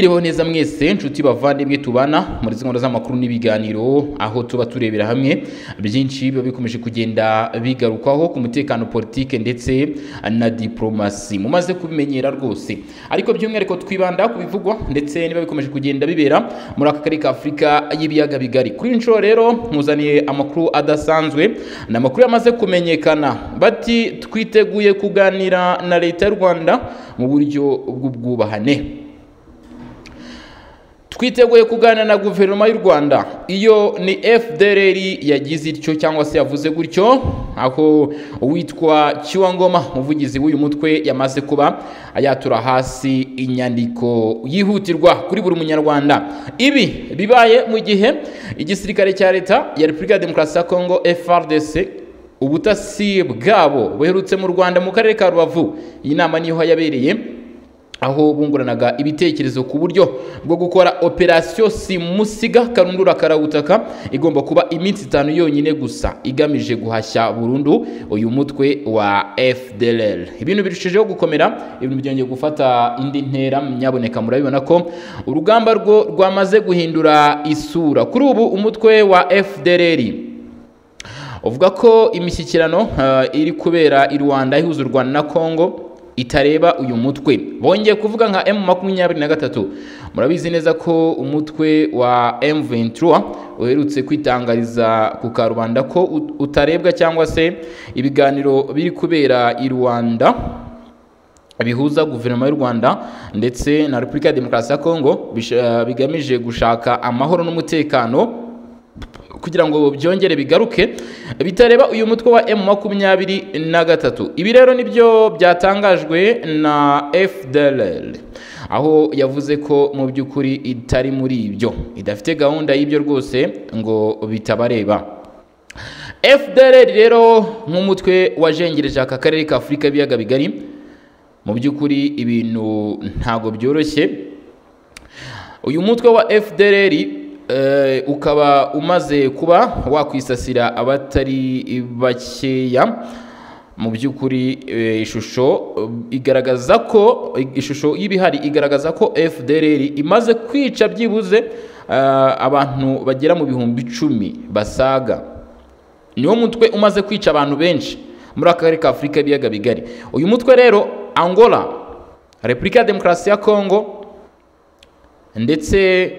mwiriho neza mwese nshuti bavandimwe tubana muri zino z'amakuru n'ibiganiro aho tuba turebera hamwe byinshi biba bikomeje kugenda bigarukwaho ku mutekano politike ndetse na diplomasi mumaze kubimenyera rwose. Ariko by'umwihariko twibanda ku bivugwa ndetse niba bikomeje kugenda bibera muri aka karere ka afurika y'ibiyaga bigari. Kuri inshuro rero nkuzaniye amakuru adasanzwe ni amakuru yamaze kumenyekana. Bati twiteguye kuganira na leta y'u rwanda mu buryo bw'ubwubahane. Twiteguye kuganira na guverinoma y'u rwanda. Iyo ni fdr yagize ityo cyangwa se yavuze gutyo aho uwitwa kiwangoma umuvugizi w'uyu mutwe yamaze kuba yatura hasi inyandiko yihutirwa kuri buri munyarwanda. Ibi bibaye mu gihe igisirikare cya leta ya repubulika ya demokarasi ya kongo frdc ubutasi bwabo buherutse mu rwanda mu karere ka rubavu. Iyi nama ni ho yabereye aho bunguranaga ibitekerezo ku buryo bwo gukora operasiyo simusiga karundura karawutaka. Igomba kuba iminsi itanu yonyine gusa. Igamije guhashya burundu uyu mutwe wa fdr ibintu birushijeho gukomera ibintu byongeye gufata indi ntera nyaboneka murabibona ko urugamba rwo rwamaze guhindura isura. Kuri ubu umutwe wa fdr uvuga ko imishyikirano iri kubera i rwanda rwanda na congo. Itareba uyu mutwe. Bongeye kuvuga nka M makumyabiri na gatatu. Murabizi neza ko umutwe wa M23 uherutse kwitangariza ku karubanda ko utarebwa cyangwa se ibiganiro biri kubera i Rwanda bihuza guverinoma y'u Rwanda ndetse na Repubulika ya Demokarasi ya Kongo bigamije gushaka amahoro n'umutekano. Kugira ngo byongere bigaruke bitareba uyu mutwe wa M makumyabiri na gatatu ibi rero ni byo byatangajwe na FDLR aho yavuze ko mu by'ukuri itari muri ibyo. Idafite gahunda y'ibyo rwose ngo bitabareba. FDLR rero nk'umutwe wajengereje aka karere ka Afurika y'ibiyaga bigari mu by'ukuri ibintu ntabwo byoroshye. Uyu mutwe wa FDLR ukaba umaze kuba wakwisasira abatari bakeya. Mu by'ukuri ishusho igaragaza ko ishusho y'ibihari igaragaza ko fdr imaze kwica byibuze abantu bagera mu bihumbi icumi basaga. Niwo mutwe umaze kwica abantu benshi muri aka karere ka afurika y'ibiyaga bigari. Uyu mutwe rero angola repubulika ya demokarasi ya kongo ndetse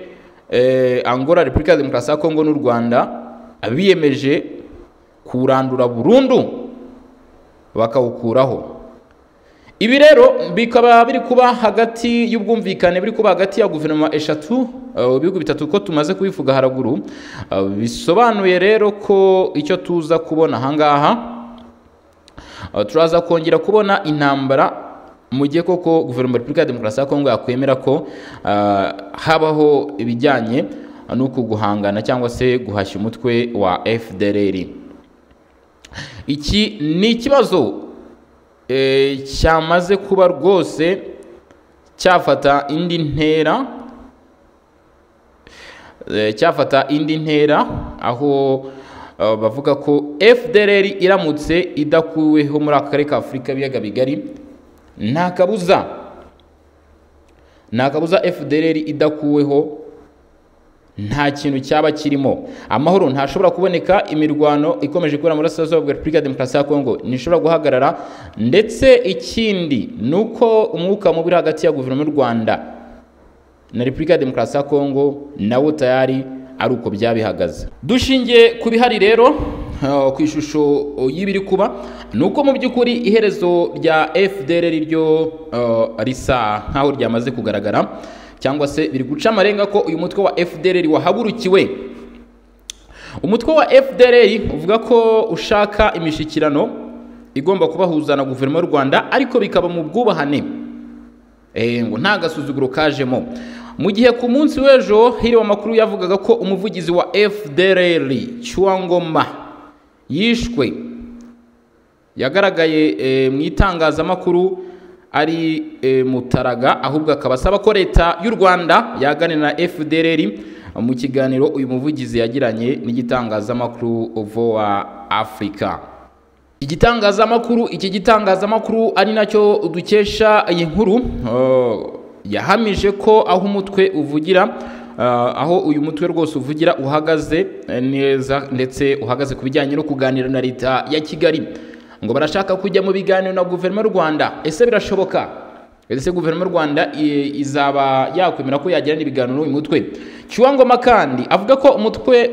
angola repubulika ya demokarasi ya kongo n'u rwanda biyemeje kuwurandura burundu bakawukuraho. Ibi rero bikaba biri kuba hagati y'ubwumvikane biri kuba hagati ya guverinoma eshatu ibihugu bitatu ko tumaze kubivuga haraguru bisobanuye rero ko icyo tuza kubona ahangaha turaza kongera kubona intambara mu gihe koko guverinoma ya repubulika ya demokarasi ya kongo yakwemera ko habaho ibijyanye n'uku guhangana cyangwa se guhashya umutwe wa fdr iki ni ikibazo cyamaze kuba rwose cyafata indi ntera cyafata indi ntera aho bavuga ko fdr iramutse idakuweho muri aka karere ka afurika ibiyaga bigari nta kabuza nta kabuza fdr idakuweho. Nta kintu cyaba kirimo. Amahoro ntashobora kuboneka. Imirwano ikomeje kubera muri burasirazuba bwa repubulika demokarasi ya kongo ntishobora guhagarara. Ndetse ikindi ni uko umwuka mubi uri hagati ya guverinoma y'u rwanda na repubulika demokarasi ya kongo nawo tayari ari uko byabihagaze. Dushingiye ku bihari rero ku ishusho y'ibiri kuba ni uko mu by'ukuri iherezo rya fdr ryo risa nk'aho ryamaze kugaragara cyangwa se biri guca amarenga ko uyu mutwe wa fdr wahagurukiwe. Umutwe wa fdr uvuga ko ushaka imishyikirano igomba kubahuza na guverinoma y'u rwanda ariko bikaba mu bwubahane. Ngo nta gasuzuguro kajemo. Mu gihe ku munsi w'ejo hiriwe amakuru yavugaga ko umuvugizi wa fdr cyuwangoma yishwe. Yagaragaye mu itangazamakuru ari mutaraga ahubwo akaba asaba ko leta y'u rwanda yaganira na fdr mu kiganiro uyu muvugizi yagiranye n'igitangazamakuru voa afurika igitangazamakuru iki gitangazamakuru ari na cyo dukesha iyi nkuru. Yahamije ko aho umutwe uvugira aho uyu mutwe rwose uvugira uhagaze neza ndetse uhagaze ku bijyanye no kuganira na leta ya kigali. Ngo barashaka kujya mu biganiro na guverinoma y'u rwanda. Ese birashoboka? Ese guverinoma y'u rwanda izaba yakwemera ko yagirana ibiganiro n'uyu mutwe? Kiwangoma kandi avuga ko umutwe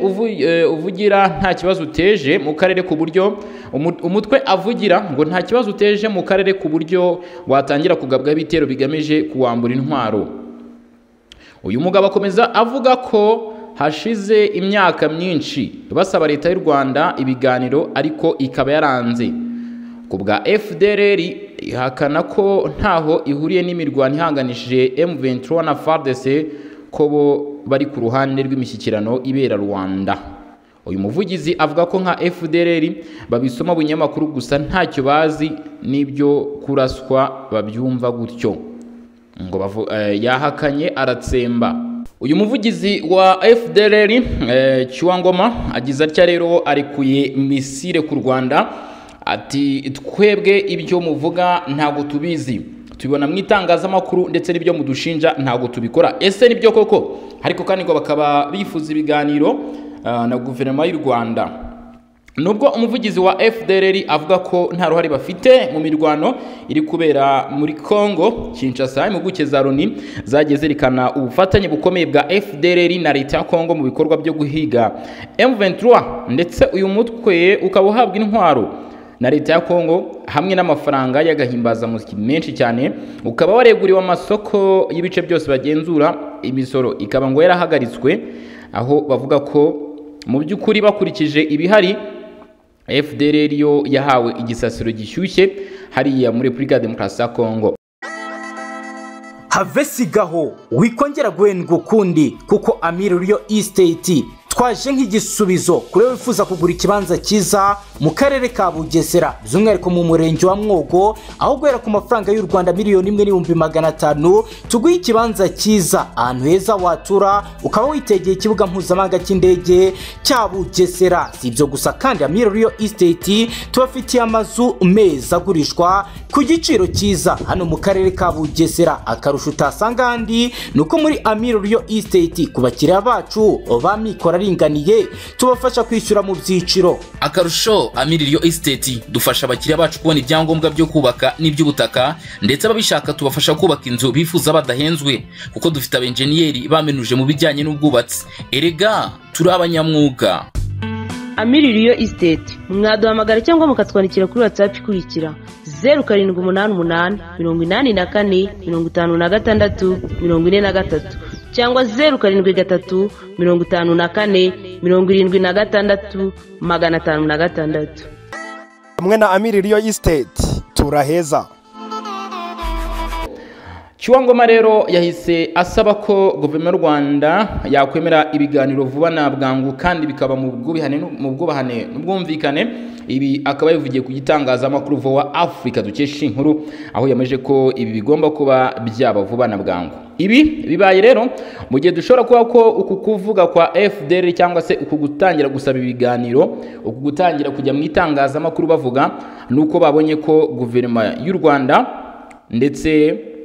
uvugira nta kibazo uteje mu karere ku buryo umutwe avugira ngo nta kibazo uteje mu karere ku buryo watangira kugabwaho ibitero bigamije kuwambura intwaro. Uyu mugabo akomeza avuga ko hashize imyaka myinshi basaba leta y'u rwanda ibiganiro ariko ikaba yaranze. Ku bwa fdrr ihakana ko ntaho ihuriye n'imirwano ihanganishije M23 na FARDC ko bo bari ku ruhande rw'imishyikirano ibera Rwanda. Uyu muvugizi avuga ko nka FDLR babisoma bunyamakuru gusa ntacyo bazi n'ibyo kuraswa babyumva gutyo. Ngo eh, yahakanye aratsemba. Uyu muvugizi wa FDLR eh, Chiwangoma agize atya rero arekuye misile ku Rwanda. Ati twebwe ibyo muvuga ntabwo tubizi. Tubibona mu itangazamakuru ndetse n'ibyo mudushinja ntabwo tubikora. Ese ni byo koko? Ariko kandi ngo bakaba bifuza ibiganiro uh, na guverinoma y'u rwanda. Nubwo umuvugizi wa fdrr avuga ko nta ruhare bafite mu mirwano iri kubera muri congo kinshasa impuguke za loni zagiye zerekana ubufatanye bukomeye bwa fdrr na leta ya congo mu bikorwa byo guhiga. M23 ndetse uyu mutwe ukaba uhabwa intwaro na leta ya Kongo hamwe n'amafaranga y'agahimbazamusyi menshi cyane ukaba wareguriwe amasoko y'ibice byose bagenzura imisoro ikaba ngo yarahagaritswe aho bavuga ko mu by'ukuri bakurikije ibihari FDLR yo yahawe igisasiro gishyushye hariya muri Repubulika ya Demokarasi ya Kongo. Have sigaho wikongera guhendwa ukundi kuko Amir Rio Estate twaje nk'igisubizo. Kuri wifuza kugura ikibanza cyiza mu karere ka bugesera. By'umwihariko mu murenge wa mwogo aho guhera ku mafaranga y'u rwanda miliyoni imwe n'ibihumbi magana atanu tuguhe ikibanza cyiza. Ahantu heza watura ukaba witegeye ikibuga mpuzamahanga cy'indege cya bugesera. Si ibyo gusa kandi amiro riyo isiteti tubafitiye amazu meza agurishwa ku giciro cyiza. Hano mu karere ka bugesera akarusho utasanga ahandi ni uko muri amiro riyo isiteti ku bakiriya bacu ba mikoro aringaniye tubafasha kwishyura mu byiciro. Akarusho amiririyo esiteti dufasha abakiriya bacu kubona ibyangombwa byo kubaka n'iby'ubutaka ndetse ababishaka tubafasha kubaka inzu bifuza badahenzwe kuko dufite abenjeniyeri bamenuje mu bijyanye n'ubwubatsi. Erega turi abanyamwuga. Amiririyo isiteti mwaduhamagara cyangwa mukatwandikira kuri watsapu ikurikira zeru karindwi umunani umunani mirongo inani na kane mirongo itanu na gatandatu mirongo ine na gatatu. Cyangwa zeru karindwi gatatu mirongo itanu na kane mirongo irindwi na gatandatu magana atanu na gatandatu. Hamwe na amiri riyo isiteti turaheza. Chiwangoma rero yahise asaba ko guverinoma y'u Rwanda yakwemera ibiganiro vuba na bwangu kandi bikaba mu bwubahane mu bwubahane n'ubwumvikane. Ibi akaba yavugiye ku gitangazamakuru vowa Africa dukesha inkuru aho yameje ko ibi bigomba kuba byaba vuba na bwangu. Ibi bibaye rero mu gihe dushobora kuba ko uku kuvuga kwa FDR cyangwa se uku gutangira gusaba ibiganiro uku gutangira kujya mu itangazamakuru bavuga nuko babonye ko guverinoma y'u Rwanda ndetse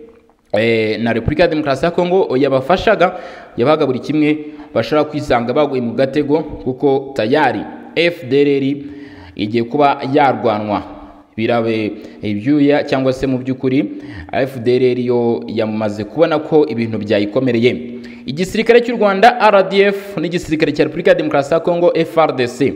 na repubulika ya demokarasi ya kongo yabafashaga yabaga buri kimwe bashobora kwisanga baguye mu gatego kuko tayari fdr igiye kuba yarwanwa. Birabe ibyuya cyangwa se mu by'ukuri fdr yo yamaze kubona ko ibintu byayikomereye. Igisirikare cy'u rwanda rdf n'igisirikare cya repubulika ya demokarasi ya kongo frdc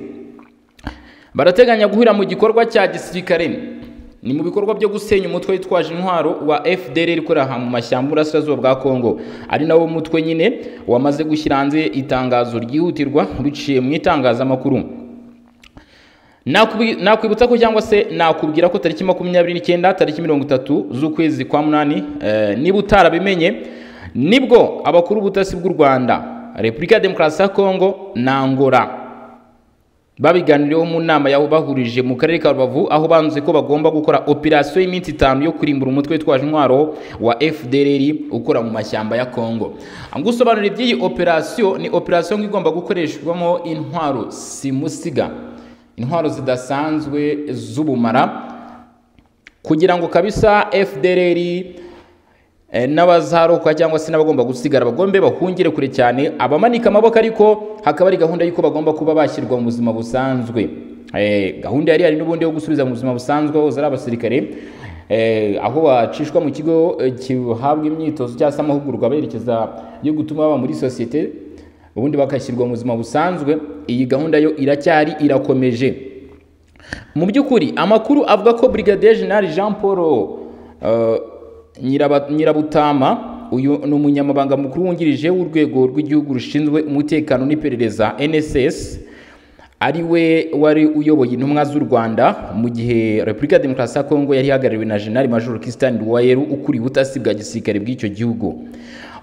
barateganya guhura mu gikorwa cya gisirikare. Ni mu bikorwa byo gusenya umutwe witwaje intwaro wa FDR ikorera mu mashyamba burasirazuba bwa Kongo ari nawo mutwe nyine wamaze gushyira hanze itangazo ryihutirwa biciye mu itangazamakuru. Nakwibutsa ko cyangwa se nakubwira ko tariki makumyabiri n'icyenda tariki mirongo itatu z'ukwezi kwa munani niba utarabimenye ni bwo abakuru b'ubutasi bw'u rwanda repubulika ya demokarasi ya kongo na babiganiriyeho mu nama bahurije mu karere ka rubavu aho banze ko bagomba gukora operasiyo y'iminsi itanu yo kurimbura umutwe witwaje intwaro wa fdr ukora mu mashyamba ya kongo ngusobanurira iby'iyi operasiyo ni operasiyo igomba gukoreshwamo intwaro simusiga. Intwaro zidasanzwe z'ubumara. Kugira ngo kabisa fdr eh, n'abazarokwa cyangwa se n'abagomba gusigara bagombe bahungire kure cyane abamanika amaboko ariko hakaba ari gahunda y'uko bagomba kuba bashyirwa mu buzima busanzwe. Eh, gahunda yari hari n'ubundi yo gusubiza mu buzima busanzwe aho ari abasirikare. Eh, aho bacishwa mu kigo kihabwa imyitozo cyangwa se amahugurwa berekeza yo gutuma baba muri sosiyete ubundi bagashyirwa mu buzima busanzwe. Iyi gahunda yo iracyari irakomeje. Mu by'ukuri amakuru avuga ko brigadier general jean paul nyirabutama uyu ni umunyamabanga mukuru wungirije w'urwego rw'igihugu rushinzwe umutekano n'iperereza nss ari we wari uyoboye intumwa z'u rwanda mu gihe repubulika ya demokarasi ya kongo yari ihagarariwe na general major christian duwayeru ukuriye ubutasi bwa gisirikare bw'icyo gihugu.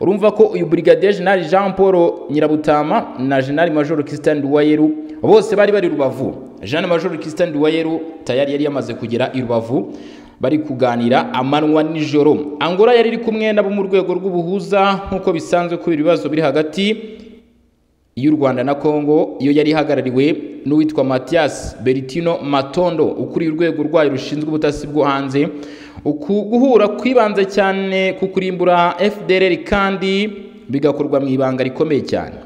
Urumva ko uyu brigadier general jean paul nyirabutama na general major christian duwayeru bose bari bari rubavu. Jean major christian duwayeru tayari yari yamaze kugera i rubavu. Bari kuganira amanywa nijoro. Angola yari iri kumwe nabo mu rwego rw'ubuhuza nk'uko bisanzwe kubera ibibazo biri hagati y'u Rwanda na Congo iyo yari ihagarariwe n'uwitwa Mathias Bertino Matondo ukuriye urwego rwayo rushinzwe ubutasi bwo hanze. Uku guhura kwibanze cyane ku kurimbura FDLR kandi bigakorwa mu ibanga rikomeye cyane.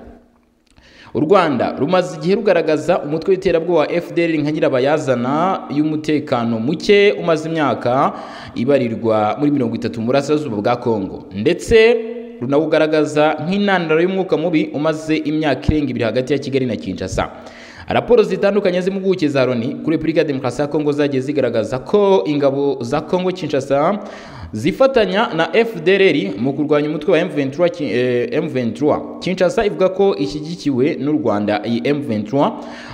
U Rwanda rumaze igihe rugaragaza umutwe w'iterabwoba wa FDLR nka nyirabayazana y'umutekano muke umaze imyaka ibarirwa muri mirongo itatu mu burasirazuba bwa Congo. Ndetse runawugaragaza nk'intandaro y'umwuka mubi umaze imyaka irenga ibiri hagati ya Kigali na Kinshasa. Raporo zitandukanye z'impuguke za Loni kuri Repubulika ya Demokarasi ya Kongo zagiye zigaragaza ko ingabo za Kongo Kinshasa zifatanya na FDLR mu kurwanya umutwe wa M23 Ki- eh, M23 Kinshasa ivuga ko ishyigikiwe n'u Rwanda iyi M23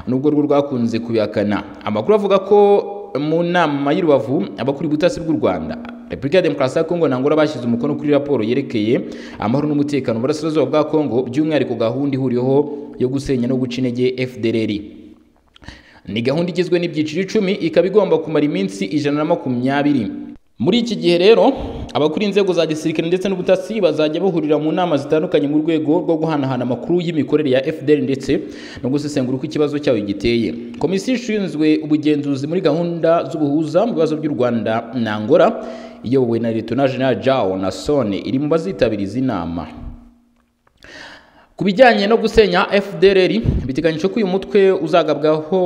nubwo rwo rwakunze kubihakana. Amakuru avuga ko mu nama y'i Rubavu abakuriye ubutasi bw'u Rwanda Repubulika ya Demokarasi ya Kongo na Angola bashyize umukono kuri raporo yerekeye amahoro n'umutekano. Mu burasirazuba bwa Kongo by'umwihariko gahunda ihuriyeho yo gusenya no guca intege FDLR ni gahunda igizwe n'ibyiciro icumi ikaba igomba kumara iminsi ijana na makumyabiri. Muri iki gihe rero abakuriye inzego za gisirikare ndetse n'ubutasi bazajya bahurira mu nama zitandukanye mu rwego rwo guhanahana amakuru y'imikorere ya FDL ndetse no gusesengura uko ikibazo cyayo giteye. Komisiyo ishinzwe ubugenzuzi muri gahunda z'ubuhuza mu bibazo by'u Rwanda na Angola iyobowe na Lieutenant General Jao Nasone iri mu bazitabira izi nama ku bijyanye no gusenya FDLR biteganyijwe ko uyu mutwe uzagabwaho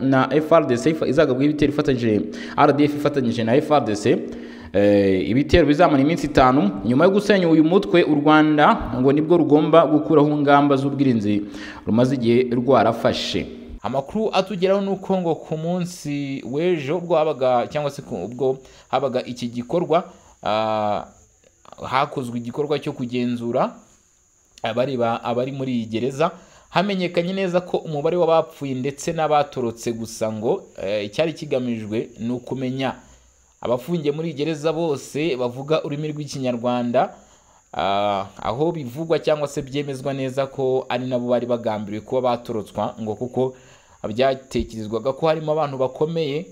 na FRDC izagabwaho ibitero ifatanyije RDF ifatanyije na FRDC eh, ibitero bizamara iminsi itanu nyuma yo gusenya uyu mutwe u Rwanda ngo ni bwo rugomba gukuraho ingamba z'ubwirinzi rumaze igihe rwarafashe. Amakuru atugeraho ni uko ngo ku munsi w'ejo ubwo habaga cyangwa se ubwo habaga iki gikorwa ah, hakozwe igikorwa cyo kugenzura abari muri iyi gereza hamenyekanye neza ko umubare w'abapfuye ndetse n'abatorotse gusa ngo eh, icyari kigamijwe ni ukumenya. Abafungiye muri iyi gereza bose bavuga ururimi rw'ikinyarwanda ah, aho bivugwa cyangwa se byemezwa neza ko ari nabo bari bagambiriwe kuba batorotswa ngo kuko byatekerezwaga ko harimo abantu bakomeye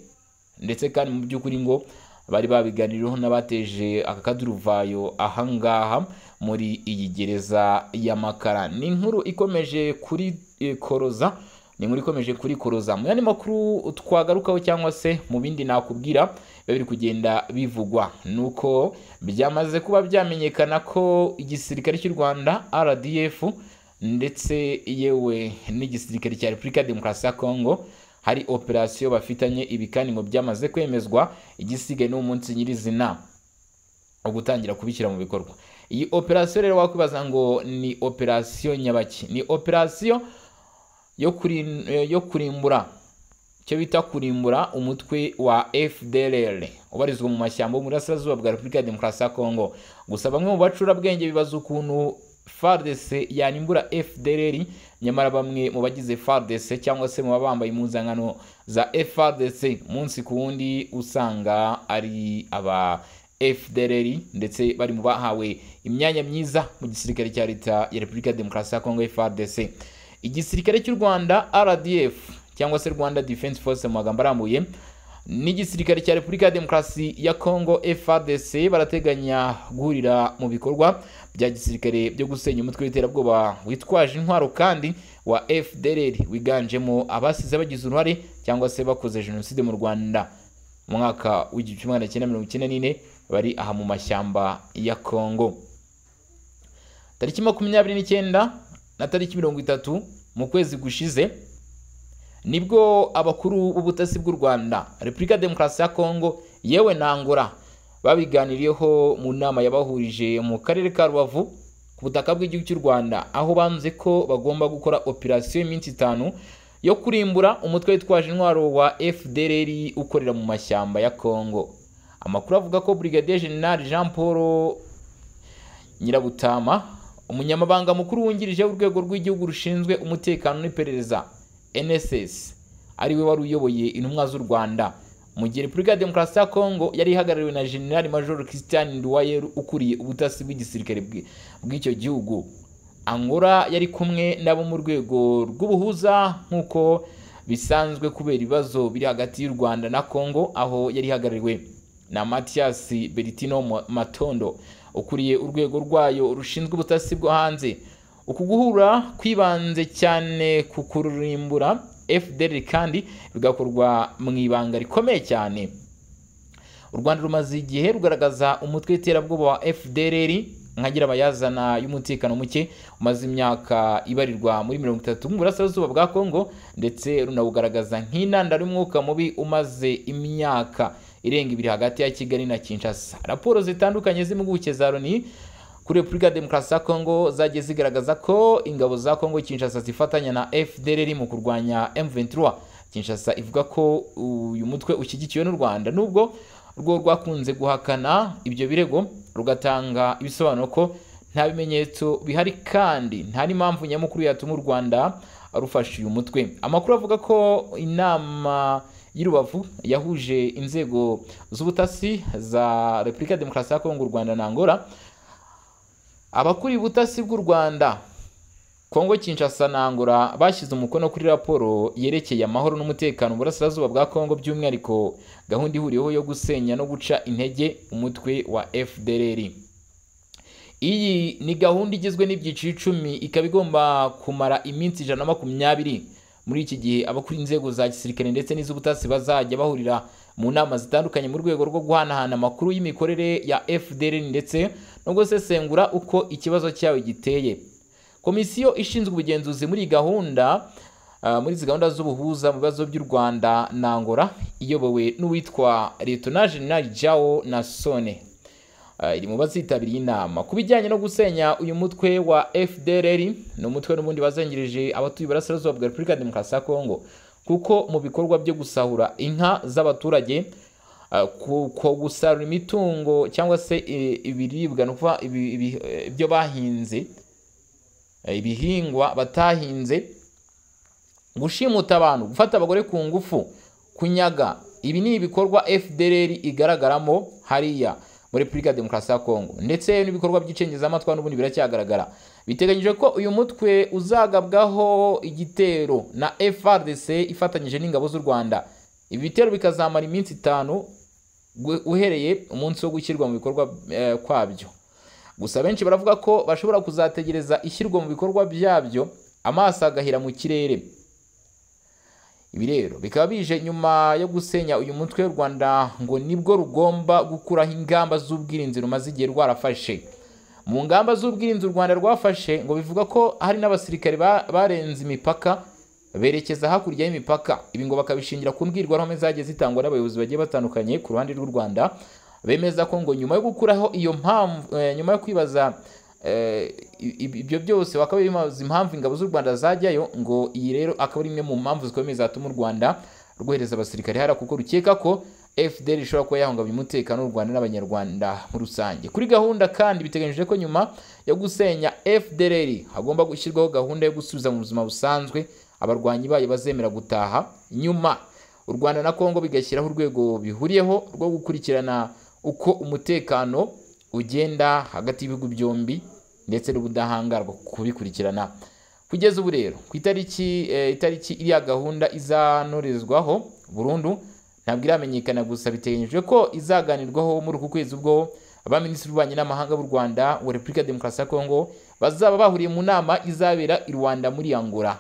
ndetse kandi mu by'ukuri ngo bari babiganiriyeho n'abateje aka kaduruvayo ahangaha muri iyi gereza y'amakara. Ni inkuru ikomeje kuri koroza ni inkuru ikomeje kuri koroza mu yandi makuru twagarukaho cyangwa se mu bindi nakubwira biba biri kugenda bivugwa. Ni uko byamaze kuba byamenyekana ko igisirikare cy'u rwanda rdf ndetse yewe n'igisirikare cya repubulika ya demokarasi ya kongo hari operasiyo bafitanye ibi kandi ngo byamaze kwemezwa igisigaye ni umunsi nyirizina wo gutangira kubishyira mu bikorwa. Iyi operasiyo rero wakwibaza ngo ni operasiyo nyabaki? Ni operasiyo yo kurimbura icyo bita kurimbura umutwe wa FDLR ubarizwa mu mashyamba yo mu burasirazuba bwa Repubulika ya Demokarasi ya Kongo gusa bamwe mu bacurabwenge bibaza ukuntu FARDC yanimbura FDLR nyamara bamwe mu bagize FARDC cyangwa se mu bambaye impuzankano za FARDC umunsi ku wundi usanga ari aba FDLR ndetse bari mu bahawe imyanya myiza mu gisirikare cya leta ya Repubulika ya Demokarasi ya Kongo FARDC igisirikare cy'u Rwanda RDF cyangwa se Rwanda Defense Force mu magambo arambuye n'igisirikare cya Repubulika ya Demokarasi ya Kongo FARDC barateganya guhurira mu bikorwa bya gisirikare byo gusenya umutwe w'iterabwoba witwaje intwaro kandi wa FDLR wiganjemo abasize bagize uruhare cyangwa se bakoze jenoside mu Rwanda. Mu mwaka w'igihumbi kimwe magana cyenda mirongo icyenda n'ine bari aha mu mashyamba ya kongo tariki makumyabiri n'icyenda na tariki mirongo itatu mu kwezi gushize ni bwo abakuru b'ubutasi bw'u rwanda repubulika demokarasi ya kongo yewe na angola babiganiriyeho mu nama yabahurije mu karere ka rubavu ku butaka bw'igihugu cy'u rwanda aho banze ko bagomba gukora operasiyo y'iminsi itanu yo kurimbura umutwe witwaje intwaro wa fdrr ukorera mu mashyamba ya kongo. Amakuru avuga ko brigadier general jean paul nyirabutama umunyamabanga mukuru wungirije w'urwego rw'igihugu rushinzwe umutekano n'iperereza nss ari we wari uyoboye intumwa z'u rwanda. Mu gihe repubulika ya demokarasi ya kongo yari ihagarariwe na general major christian nduwayeru ukuriye ubutasi bw'igisirikare bw'icyo gihugu. Angola yari kumwe nabo mu rwego rw'ubuhuza nk'uko bisanzwe kubera ibibazo biri hagati y'u rwanda na kongo aho yari ihagarariwe na mathias beritino matondo ukuriye urwego rwayo rushinzwe ubutasi bwo hanze. Uku guhura kwibanze cyane ku kurimbura fdr kandi bigakorwa mu ibanga rikomeye cyane. U rwanda rumaze igihe rugaragaza umutwe w'iterabwoba wa fdr nkagira abayazana y'umutekano muke umaze imyaka ibarirwa muri mirongo itatu mu burasirazuba bwa kongo ndetse runawugaragaza nk'intandaro y'umwuka mubi umaze imyaka irenga ibiri hagati ya kigali na kinshasa. Raporo zitandukanye z'impuguke za loni kuri repubulika ya demokarasi ya kongo zagiye zigaragaza ko ingabo za kongo kinshasa zifatanya na fdr mu kurwanya m23. Kinshasa ivuga ko uyu mutwe ushyigikiwe n'u rwanda. Nubwo rwo rwakunze guhakana ibyo birego rugatanga ibisobanuro ko nta bimenyetso bihari kandi nta n'impamvu nyamukuru yatuma u rwanda rufasha uyu mutwe. Amakuru avuga ko inama y'urubavu yahuje inzego z'ubutasi za repubulika ya demokarasi ya kongo u rwanda na angola abakuriye ubutasi bw'u rwanda. Kongo kinshasa na bashyize umukono kuri raporo yerekeye amahoro n'umutekano mu burasirazuba bwa kongo by'umwihariko gahunda ihuriweho yo gusenya no guca intege umutwe wa fdr iyi ni gahunda igizwe n'ibyiciro icumi ikaba igomba kumara iminsi ijana na makumyabiri. Muri iki gihe abakuriye inzego za gisirikare ndetse n'iz'ubutasi bazajya bahurira mu nama zitandukanye mu rwego rwo guhanahana amakuru y'imikorere ya fdr ndetse no gusesengura uko ikibazo cyawe giteye. Komisiyo ishinzwe ubugenzuzi muri gahunda muri izi gahunda z'ubuhuza mu bibazo by'u rwanda na angola iyobowe n'uwitwa leta general jao nasone iri mu bazitabiriye inama ku bijyanye no gusenya uyu mutwe wa fdr ni umutwe n'ubundi wazengirije abatuye iburasirazuba bwa repubulika ya demokarasi ya kongo. Kuko mu bikorwa byo gusahura inka z'abaturage ku gusarura imitungo cyangwa se ibiribwa ni ukuvuga ibyo bahinze ibihingwa batahinze gushimuta abantu gufata abagore ku ngufu kunyaga. Ibi ni ibikorwa fdr igaragaramo hariya muri repubulika ya demokarasi ya kongo. Ndetse n'ibikorwa by'icengezamatwara n'ubundi biracyagaragara. Biteganyije ko uyu mutwe uzagabwaho igitero na frdc ifatanyije n'ingabo z'u rwanda. Ibi bitero bikazamara iminsi itanu uhereye umunsi wo gushyirwa mu bikorwa kwabyo. Gusa benshi baravuga ko bashobora kuzategereza ishyirwa mu bikorwa byabyo amaso agahera mu kirere. Ibi rero bikaba bije nyuma yo gusenya uyu mutwe w'u rwanda ngo ni bwo rugomba gukuraho ingamba z'ubwirinzi rumaze igihe rwarafashe. Mu ngamba z'ubwirinzi u rwanda rwafashe ngo bivuga ko hari n'abasirikare barenze imipaka berekeza hakurya y'imipaka. Ibi ngo bakabishingira ku mbwirwaruhame zagiye zitangwa n'abayobozi bagiye batandukanye ku ruhande rw'u rwanda bemeza ko ngo nyuma yo gukuraho iyo mpamvu nyuma yo kwibaza ibyo byose bakaba bimaze impamvu ingabo z'u rwanda zajyayo ngo iyi rero akaba ari imwe mu mpamvu zikomeye zatuma u rwanda rwohereza abasirikare hariya kuko rukeka ko fdr ishobora kuba yahungabanya umutekano w'u rwanda n'abanyarwanda muri rusange. Kuri gahunda kandi biteganyije ko nyuma yo gusenya fdr hagomba gushyirwaho gahunda yo gusubiza mu buzima busanzwe abarwanyi bayo bazemera gutaha. Nyuma u rwanda na kongo bigashyiraho urwego bihuriyeho rwo gukurikirana uko umutekano ugenda hagati y'ibihugu byombi ndetse n'ubudahangarwa kubikurikirana kugeza ubu rero ku itariki itariki iriya gahunda izanoherezwaho burundu ntabwo iramenyekana gusa biteganyijwe ko izaganirwaho muri uku kwezi ubwo abaminisitiri b'ububanyi n'amahanga b'u rwanda wa repubulika demokarasi ya kongo bazaba bahuriye mu nama izabera i rwanda muri angola.